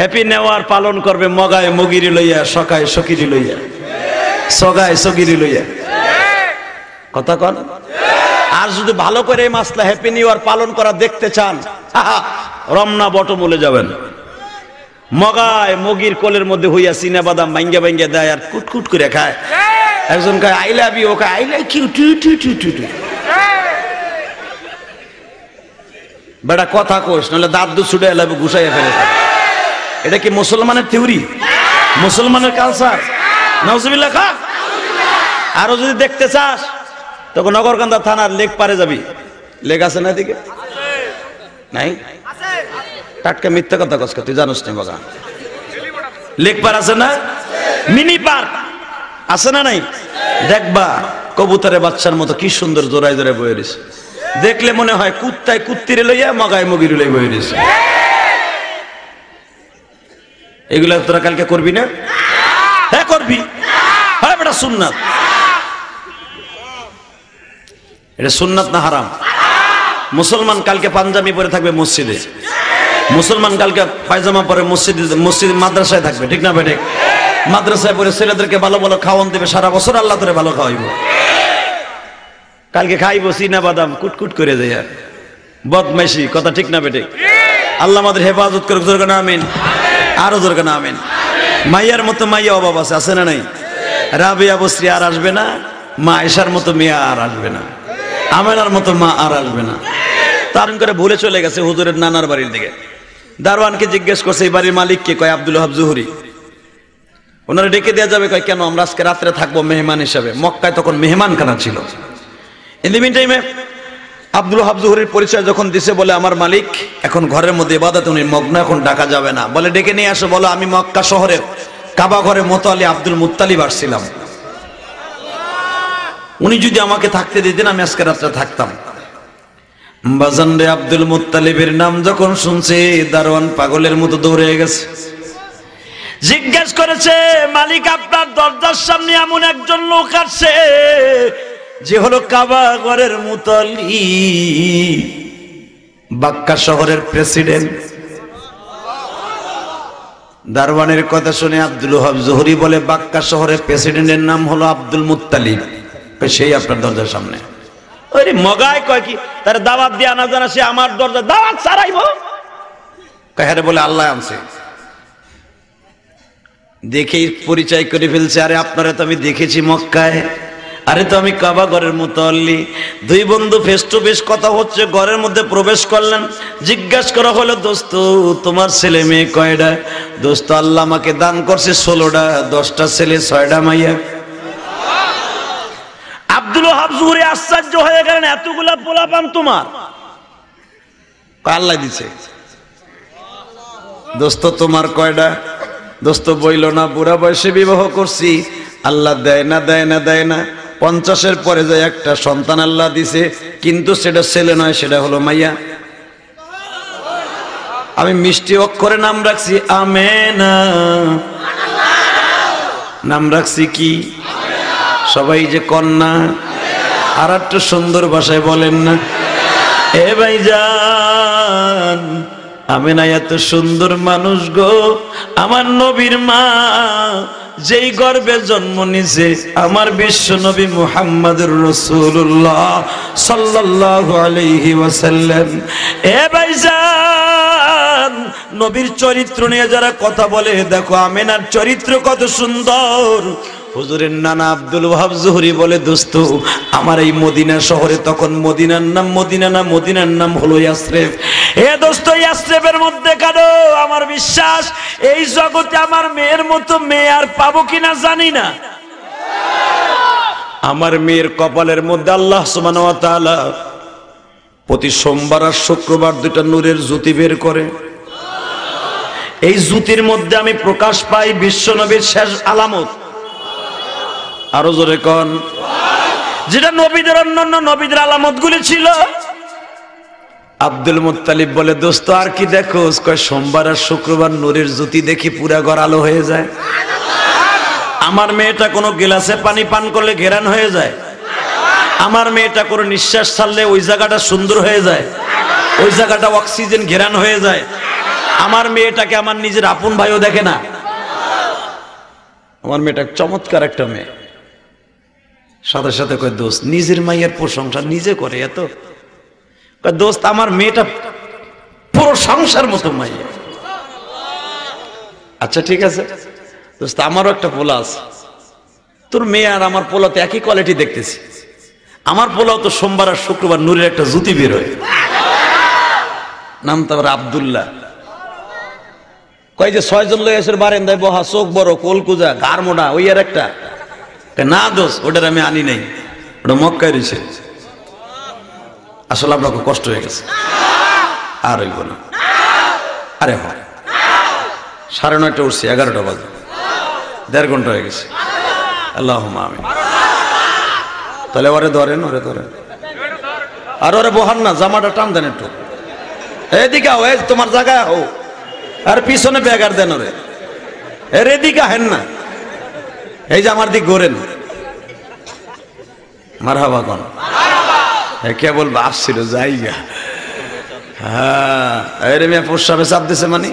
Happy নেওয়ার পালন করবে মগায় মগিরি লইয়া, সকায় সকিরি লইয়া। সগায় সগিরি লইয়া। কথা কন? আর যদি ভালো করে এই মাসলা হ্যাপি নিউ ইয়ার পালন করা দেখতে চান রমনা বটমূলে যাবেন। মগায় মগির কোলের মধ্যে হইয়া সিনে বাদাম ভাঙ্গে ভাঙ্গে দেয় আর কুটকুট করে খায়। একজন কয়, I love you? Okay I like you too too too too too. বেটা, কথা কোষ নাহলে দাঁত দু ছুটে এলাবে ঘুষাইয়া ফেলে এটা কি মুসলমানের থিওরি? মুসলমানের কালচার নজবিল্লা খা। আরও যদি দেখতে চাস, তখন নগরকান্দা থানার লেক পারে যাবি। লেক আছে না এদিকে? নাই? টাটকা মিথ্যা কথা কস তুই জানোস নি বাগা লেক পার আছে না? Mini park. আছে না নাই? দেখবা, কবুতরের বাচ্চার মতো কি সুন্দর জোড়ায় জোড়ায় বয়ে দেখলে মনে হয় কুত্তায় কুত্তিরে লইয়া মগায় মগির লই বয়ে এগুলা তোরা কালকে করবি না? হ্যাঁ করবি। হ্যাঁ বেটা, সুন্নাত। এটা সুন্নাত না হারাম? মুসলমান কালকে পাঞ্জাবি পরে থাকবে মসজিদে। মুসলমান কালকে পায়জামা পরে মসজিদে, মসজিদ মাদ্রাসায় থাকবে, ঠিক না বেটে? মাদ্রাসায় পরে ছেলেদেরকে ভালো ভালো খাওয়ান দেবে, সারা বছর আল্লাহ তোরে ভালো খাওয়াইব। কালকে খাইবো, চিনা বাদাম, কুটকুট করে দেয়। বদমাইশি, কথা ঠিক না বেটে? আল্লাহ আমাদের হেফাজত করে আমিন। আরও জোর না আমিন? মাইয়ার মতো মাইয়া অভাব আছে আছে না নাই? রাবিয়া বস্ত্রী আর আসবে না, মা এসার মতো মেয়ে আর আসবে না। আমেনার মতো মা আর আসবে না। তার করে ভুলে চলে গেছে হুজুরের নানার বাড়ির দিকে। দারোয়ানকে জিজ্ঞেস করছে, এই বাড়ির মালিক কে? কয়, আব্দুল হাব জুহুরি। ওনারা ডেকে দেওয়া যাবে, কয়, কেন, আমরা আজকে রাত্রে থাকব মেহমান হিসাবে? মক্কায় তখন মেহমান খানা ছিল। ইন দি মিন টাইমে আব্দুল হাব জুহুরির পরিচয় যখন দিছে বলে, আমার মালিক, এখন ঘরের মধ্যে ইবাদত, উনি মগ্ন, এখন ডাকা যাবে না। বলে, ডেকে নিয়ে আসো, বলো, আমি মক্কা শহরে, কাবা ঘরে মতো আলী আব্দুল মুত্তালিব আসছিলাম। উনি যদি আমাকে থাকতে দিতেন, আমি আজকে রাত্রে থাকতাম। বাজান রে আব্দুল মুত্তালিবের নাম যখন শুনছে, দারোয়ান পাগলের মতো দৌড়ে গেছে। জিজ্ঞেস করেছে, মালিক, আপনার দরজার সামনে এমন একজন লোক আসছে যে হলো কাবা ঘরের মুতালি। বাক্কা শহরের প্রেসিডেন্ট। দারওয়ানের কথা শুনে আব্দুল ওহাব জোহরি বলে, বাক্কা শহরের প্রেসিডেন্টের নাম হলো আব্দুল মুত্তালিব। সেই আপনার দরজার সামনে। ওরে মগায় কয় কি? তার দাওয়াত দিয়ে আনা জানা, সে আমার দরজা দাওয়াত ছাড়াইব। কাহারে বলে আল্লাহ আনছে। দেখেই পরিচয় করে ফেলছে, আরে আপনারা তো আমি দেখেছি মক্কায়। আরে তো আমি কাবা ঘরের মুতাল্লি। দুই বন্ধু ফেস টু ফেস কথা হচ্ছে, ঘরের মধ্যে প্রবেশ করলেন। জিজ্ঞাসা করা হলো, দোস্ত, তোমার ছেলে মেয়ে কয়টা দোস্ত, আল্লাহ আমাকে দান করছে ষোলোটা, দশটা ছেলে ছয়টা মাইয়া। আব্দুল ওহাব আশ্চর্য হয়ে গেলেন, এতগুলা পোলা পান তোমার আল্লাহ দিছে। দোস্ত, তোমার কয়টা দোস্ত, বইল না, বুড়া বয়সে বিবাহ করছি। আল্লাহ দেয় না দেয় না দেয় না। পঞ্চাশের পরে যে একটা সন্তান আল্লাহ দিছে, কিন্তু সেটা ছেলে নয়, সেটা হলো মাইয়া। আমি মিষ্টি অক্ষরে নাম রাখছি, আমেনা। নাম রাখছি কি? সবাই যে কন্যা আর একটা সুন্দর ভাষায় বলেন না। এ ভাই যান আমি না এত সুন্দর মানুষ গো, আমার নবীর মা। যেই গর্বে জন্ম নিছে আমার বিশ্ব নবী মুহাম্মদুর রসুল্লাহ সাল্লাল্লাহু আলাইহি ওয়াসাল্লাম। এ ভাইজান, নবীর চরিত্র নিয়ে যারা কথা বলে, দেখো আমেনার চরিত্র কত সুন্দর। হুজুরের নানা আব্দুল ওয়াহাব জুহরি বলে, দোস্ত, আমার এই মদিনা শহরে তখন মদিনার নাম মদিনা না, মদিনার নাম হলো ইয়াসরেফ। এ দোস্ত, ইয়াসরেফের মধ্যে কারও আমার বিশ্বাস? এই জগতে আমার মেয়ের মতো মেয়ে আর পাবো কিনা জানি না। আমার মেয়ের কপালের মধ্যে আল্লাহ তাআলা প্রতি সোমবার আর শুক্রবার দুটা নূরের জ্যোতি বের করে। এই জ্যোতির মধ্যে আমি প্রকাশ পাই বিশ্বনবীর শেষ আলামত। আরও জোরে কন। যেটা নবীদের অন্যান্য নবীদের আলামত গুলি ছিল। আব্দুল মুত্তালিব বলে, দোস্ত, আর কি দেখো? কয়, সোমবার আর শুক্রবার নূরের জ্যোতি দেখি পুরা ঘর আলো হয়ে যায়। আমার মেয়েটা কোনো গিলাসে পানি পান করলে ঘেরান হয়ে যায়। আমার মেয়েটা কোনো নিঃশ্বাস ছাড়লে ওই জায়গাটা সুন্দর হয়ে যায়। ওই জায়গাটা অক্সিজেন ঘেরান হয়ে যায়। আমার মেয়েটাকে আমার নিজের আপন ভাইও দেখে না। আমার মেয়েটা চমৎকার একটা মেয়ে। সাথে সাথে কয়, দোস্ত, নিজের মাইয়ের প্রশংসা নিজে করে এত? দোস্ত, আমার মেয়েটা পুরো সংসার মতো মাইয়া। আচ্ছা ঠিক আছে। দোস্ত, আমারও একটা পোলা আছে। তোর মেয়ে আর আমার পোলাতে একই কোয়ালিটি দেখতেছি। আমার পোলাও তো সোমবার আর শুক্রবার নূরের একটা জুতি বের হয়। নাম তারপর আবদুল্লাহ। কয় যে, ছয়জন লোক এসে বারেন্দায় বহা চোখ বড় কোলকুজা গার মোটা, ওই আর একটা। না দোষ, ওটার আমি আনি নাই। ওটা মক্কায় রয়েছে। আসলে আপনাকে কষ্ট হয়ে গেছে। আর হইব না। আরে হয় সাড়ে নয়টা উঠছি, এগারোটা বাজে। দেড় ঘণ্টা হয়ে গেছে। আল্লাহ আমি তাহলে ওরে ধরেন ওরে ধরেন। আর ওরে বহান না, জামাটা টান দেন একটু। এদিকে আও তোমার জায়গায় হো আর পিছনে ব্যাগার দেন ওরে। এর এদিকে হেন না। এই যে আমার দিক ঘোরেন। মার হাবা কন। এ কেবল ভাবছিল জায়গা হ্যাঁ প্রস্রাবে মানে?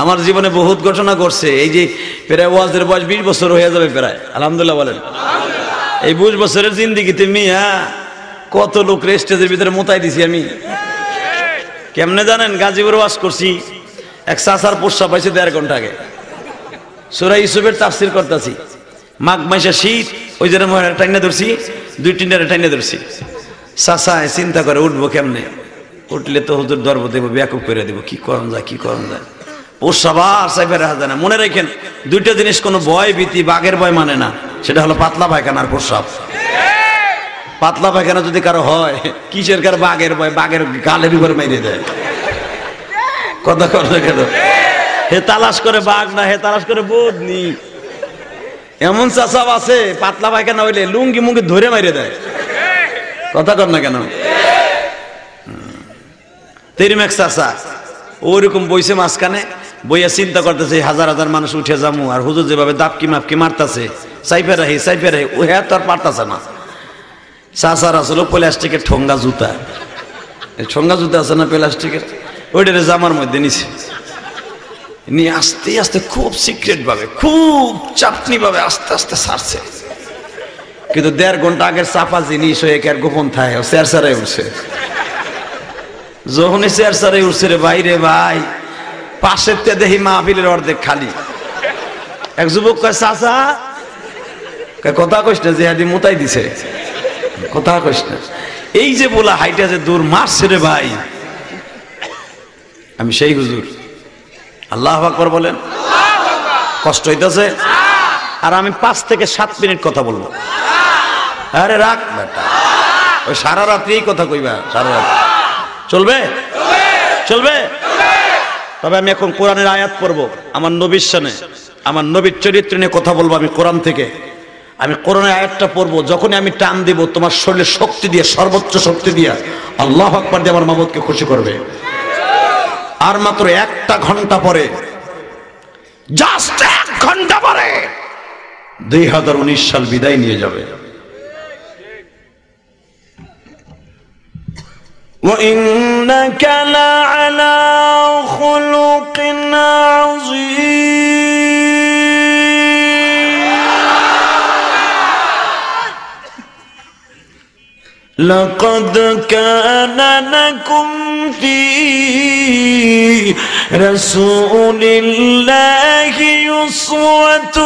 আমার জীবনে বহুত ঘটনা ঘটছে। এই যে প্রায় ওয়াজের বয়স বিশ বছর হয়ে যাবে প্রায়। আলহামদুলিল্লাহ বলেন। এই বিশ বছরের জিন্দিগিতে মিয়া, কত লোক স্টেজের ভিতরে মোতাই দিছি আমি। কেমনে জানেন? গাজীপুর ওয়াজ করছি। এক চাষার প্রস্রাব পাইছে দেড় ঘণ্টা আগে। সুরা ইসুফের তাফসির করতেছি। মাঘ মাসে শীত, ওই জন্য মহিলা টাইনে ধরছি, দুই তিনটারে টাইনে ধরছি। চাষায় চিন্তা করে উঠবো কেমনে? উঠলে তো হুজুর ধরব দেবো ব্যাকুপ করে দেবো, কি করন যায়, কি করন যায়। পোষাবার সাইফের হাতে না মনে রাখেন, দুইটা জিনিস কোনো ভয় ভীতি, বাঘের ভয় মানে না, সেটা হলো পাতলা পায়খানার প্রস্রাব। পাতলা পায়খানা যদি কারও হয়, কিসের কার বাঘের ভয়, বাঘের গালের উপর মেরে দেয়। কথা কথা কেন? হে তালাশ করে বাঘ না, হে তালাশ করে বোধ নি এমন চাষাব আছে, পাতলা পায়খানা হইলে লুঙ্গি মুঙ্গি ধরে মাইরে দেয়। কথা কর না কেন? তেরিমেক চাষা ওইরকম বইছে মাঝখানে, বইয়া চিন্তা করতেছে, হাজার হাজার মানুষ উঠে যামু, আর হুজুর যেভাবে দাপকি মাপকি মারতাছে, সাইফে রাহি সাইফে রাহি, ও হ্যাঁ তো আর পারতাছে না। চাষার আসলে প্লাস্টিকের ঠোঙ্গা জুতা। ঠোঙ্গা জুতা আছে না প্লাস্টিকের? ওইটারে জামার মধ্যে নিছে। নিয়ে আস্তে আস্তে খুব সিক্রেট ভাবে খুব চাপনি ভাবে আস্তে আস্তে সারছে। কিন্তু দেড় ঘণ্টা আগের চাপা জিনিস হয়ে আর গোপন থাকে স্যার স্যারে উঠছে। যখনই স্যার স্যারে উঠছে রে ভাই রে ভাই, পাশের তে দেখি মাহফিলের অর্ধেক খালি। এক যুবক কয়, চাচা। কথা কইস না, জেহাদি মোতাই দিছে। কথা কইস না। এই যে বলা হাইটা যে দূর মারছে রে ভাই, আমি সেই হুজুর। আল্লাহ আকবর বলেন। কষ্ট হইতেছে? আর আমি পাঁচ থেকে সাত মিনিট কথা বলব। আরে রাখ বেটা। ওই সারা রাত্রি এই কথা কইবা, সারা রাত চলবে? চলবে? তবে আমি এখন কোরআনের আয়াত পড়ব। আমার নবীর সানে আমার নবীর চরিত্র নিয়ে কথা বলব আমি কোরআন থেকে। আমি কোরআনের আয়াতটা পড়ব, যখনই আমি টান দিব, তোমার শরীরে শক্তি দিয়ে, সর্বোচ্চ শক্তি দিয়ে, আল্লাহ আকবর দিয়ে আমার মাবুদকে খুশি করবে। আর মাত্র একটা ঘন্টা পরে জাস্ট এক ঘন্টা পরে দুই হাজার উনিশ সাল বিদায় নিয়ে যাবে وإنك لعلى خلق عظيم لقد كان لكم في رسول الله يسوة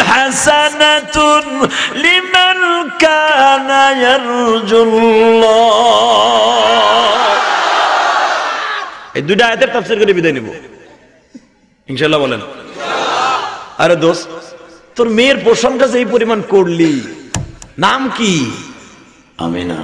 حسنة لمن كان يرجو الله এই দুইটা আয়াতের তাফসীর করে বিদায় নিব ইনশাআল্লাহ বলেন আরে দোস্ত তোর মেয়ের প্রশংসা যে এই পরিমাণ করলি নাম কি আমিনা।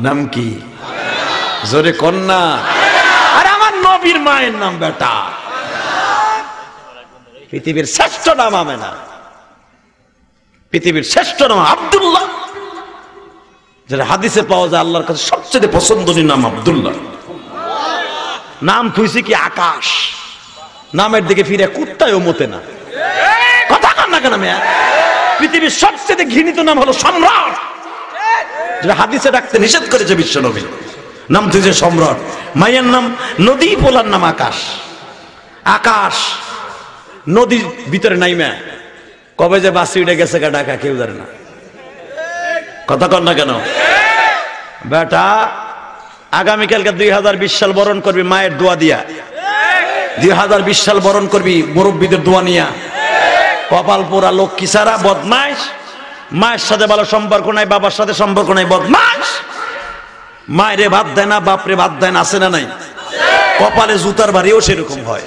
নাম কি? জোরে কন্যা। আরে আমার নবীর মায়ের নাম বেটা। পৃথিবীর শ্রেষ্ঠ নাম আমেনা। পৃথিবীর শ্রেষ্ঠ নাম আব্দুল্লাহ। যেটা হাদিসে পাওয়া যায় আল্লাহর কাছে সবচেয়ে পছন্দনীয় নাম আব্দুল্লাহ। নাম থুইছে কি আকাশ। নামের দিকে ফিরে কুত্তায়ও মতে না। কথা কর না কেন মেয়া? পৃথিবীর সবচেয়ে ঘৃণিত নাম হলো সম্রাট। যেটা হাদিসে ডাকতে নিষেধ করেছে বিশ্ব বিশ্বনবী। নাম তুই সম্রাট। মায়ের নাম নদী, পোলার নাম আকাশ। আকাশ, নদীর ভিতরে নাইমা। কবে যে বাসি উঠে গেছে গা ডাকা কেউ জানে না। কথা কর না কেন? বেটা, আগামীকালকে দুই হাজার বিশ সাল বরণ করবি মায়ের দোয়া দিয়া। দুই হাজার বিশ সাল বরণ করবি মুরব্বীদের দোয়া নিয়া। কপাল পোড়া লক্ষ্মী সারা? বদমাস মায়ের সাথে ভালো সম্পর্ক নাই, বাবার সাথে সম্পর্ক নাই বদমাস মায়ের ভাত দেয় না, বাপরে ভাত দেয় না আসে না নাই? কপালে জুতার বাড়িও সেরকম হয়।